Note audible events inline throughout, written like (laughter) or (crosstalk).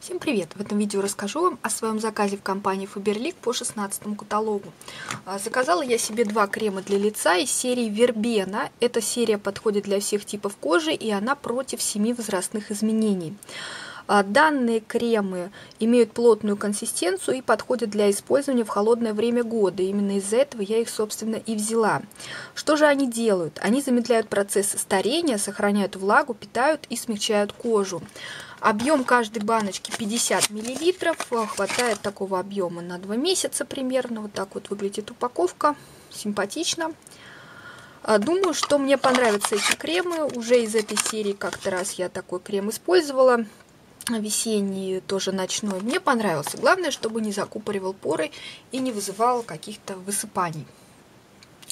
Всем привет! В этом видео расскажу вам о своем заказе в компании Faberlic по 16 каталогу. А, заказала я себе два крема для лица из серии Вербена. Эта серия подходит для всех типов кожи и она против семи возрастных изменений. А, данные кремы имеют плотную консистенцию и подходят для использования в холодное время года. Именно из-за этого я их, собственно, и взяла. Что же они делают? Они замедляют процесс старения, сохраняют влагу, питают и смягчают кожу. Объем каждой баночки 50 мл. Хватает такого объема на 2 месяца примерно. Вот так вот выглядит упаковка. Симпатично. А, думаю, что мне понравятся эти кремы. Уже из этой серии как-то раз я такой крем использовала. Весенний, тоже ночной. Мне понравился. Главное, чтобы не закупоривал поры и не вызывал каких-то высыпаний.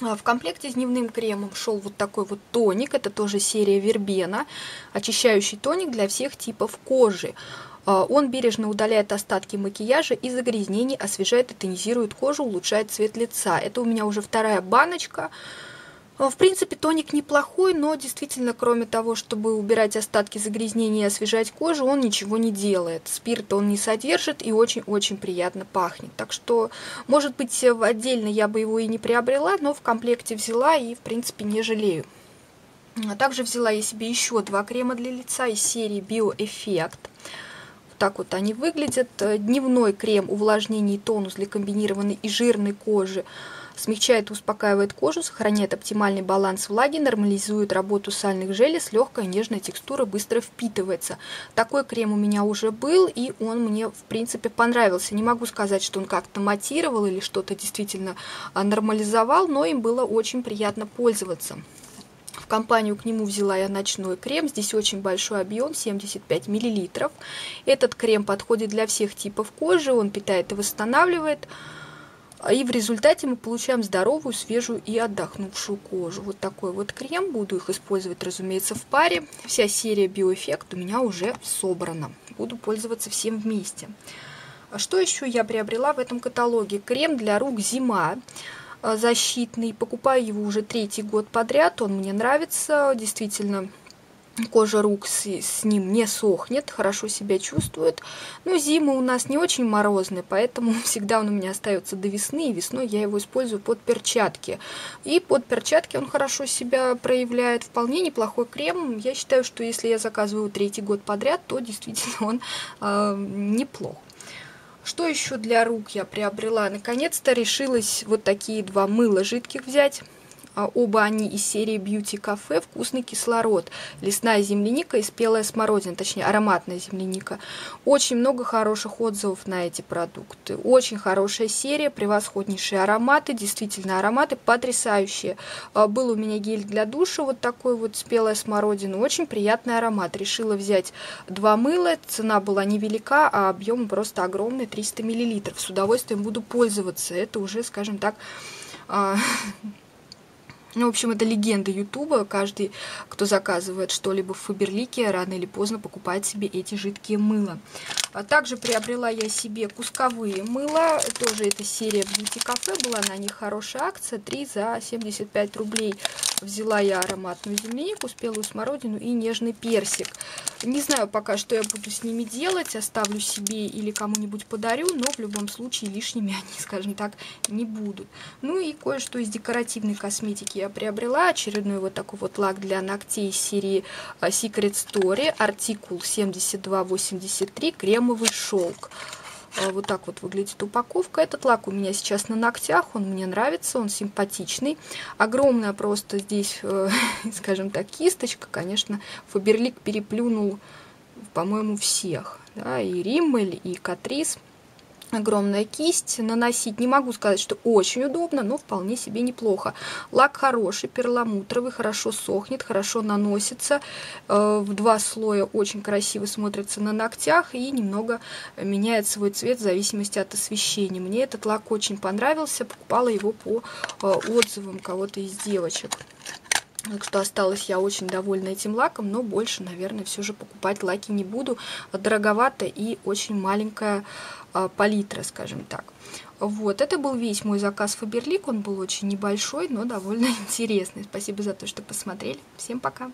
А, в комплекте с дневным кремом шел вот такой вот тоник, это тоже серия Вербена, очищающий тоник для всех типов кожи. А, он бережно удаляет остатки макияжа и загрязнений, освежает и тонизирует кожу, улучшает цвет лица. Это у меня уже вторая баночка. В принципе, тоник неплохой, но действительно, кроме того, чтобы убирать остатки загрязнения и освежать кожу, он ничего не делает. Спирт он не содержит и очень-очень приятно пахнет. Так что, может быть, отдельно я бы его и не приобрела, но в комплекте взяла и, в принципе, не жалею. А также взяла я себе еще два крема для лица из серии Bioeffect. Вот так вот они выглядят. Дневной крем увлажнение и тонус для комбинированной и жирной кожи – смягчает и успокаивает кожу, сохраняет оптимальный баланс влаги, нормализует работу сальных желез, легкая нежная текстура быстро впитывается. Такой крем у меня уже был, и он мне, в принципе, понравился. Не могу сказать, что он как-то матировал или что-то действительно а, нормализовал, но им было очень приятно пользоваться. В компанию к нему взяла я ночной крем. Здесь очень большой объем, 75 мл. Этот крем подходит для всех типов кожи, он питает и восстанавливает. А и в результате мы получаем здоровую, свежую и отдохнувшую кожу. Вот такой вот крем. Буду их использовать, разумеется, в паре. Вся серия Биоэффект у меня уже собрана. Буду пользоваться всем вместе. А что еще я приобрела в этом каталоге? Крем для рук «Зима» а, защитный. Покупаю его уже третий год подряд. Он мне нравится. Действительно, кожа рук с, с ним не сохнет, хорошо себя чувствует. Но зима у нас не очень морозная, поэтому (laughs) всегда он у меня остается до весны, и весной я его использую под перчатки. И под перчатки он хорошо себя проявляет. Вполне неплохой крем. Я считаю, что если я заказываю третий год подряд, то действительно он э, неплох. Что еще для рук я приобрела? Наконец-то решилась вот такие два мыла жидких взять. А, оба они из серии Beauty Cafe «Вкусный кислород». Лесная земляника и спелая смородина, точнее ароматная земляника. Очень много хороших отзывов на эти продукты. Очень хорошая серия, превосходнейшие ароматы, действительно ароматы потрясающие. А, был у меня гель для душа, вот такой вот спелая смородина, очень приятный аромат. Решила взять два мыла, цена была невелика, а объем просто огромный, 300 мл. С удовольствием буду пользоваться. Это уже, скажем так, а, (laughs) ну, в общем, это легенда Ютуба. Каждый, кто заказывает что-либо в Фаберлике, рано или поздно покупает себе эти жидкие мыла. А также приобрела я себе кусковые мыла. Тоже эта серия Beauty Cafe была на них хорошая акция. 3 за 75 рублей. Взяла я ароматную землянику, спелую смородину и нежный персик. Не знаю пока, что я буду с ними делать. Оставлю себе или кому-нибудь подарю, но в любом случае лишними они, (laughs) скажем так, не будут. Ну и кое-что из декоративной косметики я приобрела. Очередной вот такой вот лак для ногтей серии а, Secret Story. Артикул 7283. Крем кремовый шелк. А, вот так вот выглядит упаковка. Этот лак у меня сейчас на ногтях, он мне нравится, он симпатичный. Огромная просто здесь, э, (laughs) скажем так, кисточка. Конечно, Фаберлик переплюнул, по-моему, всех. Да, и Риммель, и Катрис огромная кисть. Наносить не могу сказать, что очень удобно, но вполне себе неплохо. Лак хороший, перламутровый, хорошо сохнет, хорошо наносится. Э, в два слоя очень красиво смотрится на ногтях и немного меняет свой цвет в зависимости от освещения. Мне этот лак очень понравился, покупала его по э, отзывам кого-то из девочек. Так что осталась я очень довольна этим лаком, но больше, наверное, все же покупать лаки не буду. Дороговато и очень маленькая а, палитра, скажем так. Вот, это был весь мой заказ Фаберлик. Он был очень небольшой, но довольно (laughs) интересный. Спасибо за то, что посмотрели. Всем пока!